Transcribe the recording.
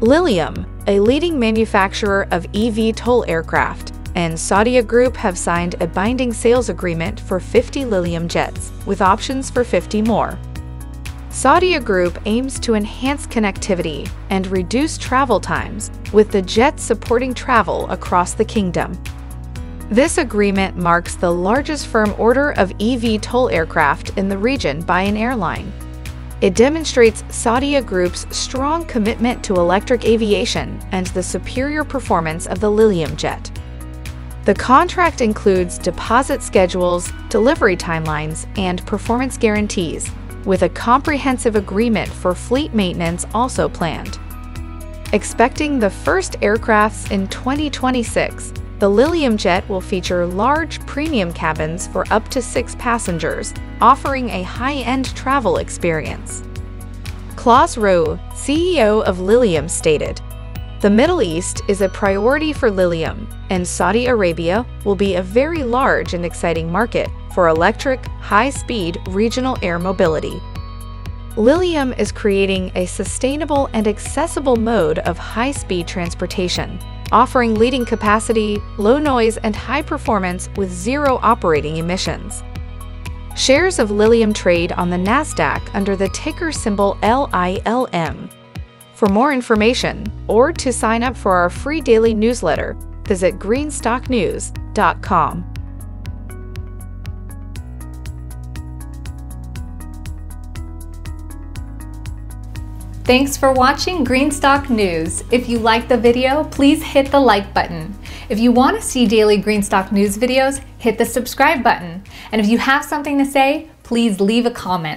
Lilium, a leading manufacturer of eVTOL aircraft, and Saudia Group have signed a binding sales agreement for 50 Lilium jets, with options for 50 more. Saudia Group aims to enhance connectivity and reduce travel times, with the jets supporting travel across the kingdom. This agreement marks the largest firm order of eVTOL aircraft in the region by an airline. It demonstrates Saudia Group's strong commitment to electric aviation and the superior performance of the Lilium jet. The contract includes deposit schedules, delivery timelines, and performance guarantees, with a comprehensive agreement for fleet maintenance also planned. Expecting the first aircrafts in 2026, the Lilium jet will feature large premium cabins for up to six passengers, offering a high-end travel experience. Klaus Roewe, CEO of Lilium, stated, The Middle East is a priority for Lilium, and Saudi Arabia will be a very large and exciting market for electric, high-speed regional air mobility. Lilium is creating a sustainable and accessible mode of high-speed transportation offering leading capacity, low noise, and high performance with zero operating emissions. Shares of Lilium trade on the NASDAQ under the ticker symbol LILM. For more information or to sign up for our free daily newsletter, visit greenstocknews.com. Thanks for watching Greenstock News. If you liked the video, please hit the like button. If you want to see daily Greenstock News videos, hit the subscribe button. And if you have something to say, please leave a comment.